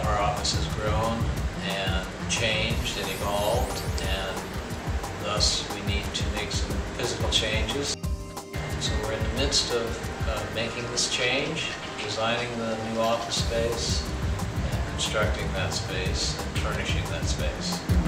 Our office has grown and changed and evolved and thus we need to make some physical changes. So we're in the midst of uh, making this change, designing the new office space, and constructing that space and furnishing that space.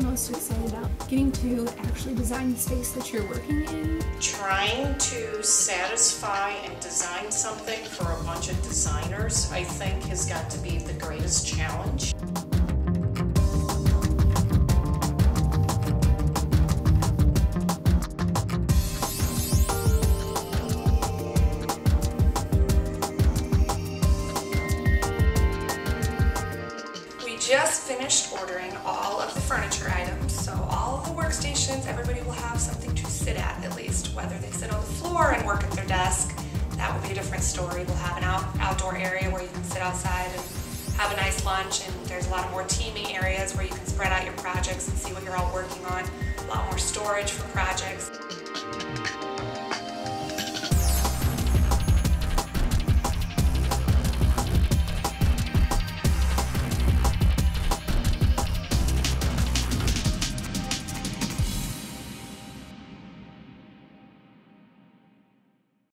Am most excited about getting to actually design the space that you're working in. Trying to satisfy and design something for a bunch of designers, I think, has got to be the greatest challenge. Just finished ordering all of the furniture items, so all of the workstations, everybody will have something to sit at at least, whether they sit on the floor and work at their desk. That will be a different story. We'll have an out, outdoor area where you can sit outside and have a nice lunch, and there's a lot of more teaming areas where you can spread out your projects and see what you're all working on. A lot more storage for projects.